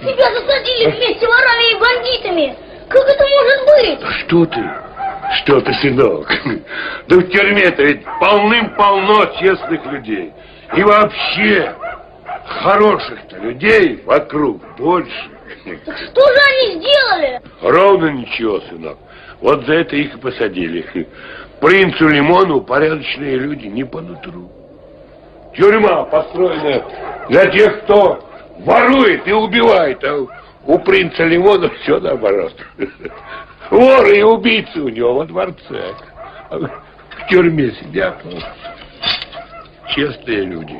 Тебя засадили вместе ворами и бандитами. Как это может быть? Что ты? Что ты, сынок? Да в тюрьме-то ведь полным-полно честных людей. И вообще, хороших-то людей вокруг больше. Так что же они сделали? Ровно ничего, сынок. Вот за это их и посадили. Принцу Лимону порядочные люди не по нутру. Тюрьма построена для тех, кто ворует и убивает, а у принца Лимона все наоборот. Воры и убийцы у него во дворце. А в тюрьме сидят. Честные люди.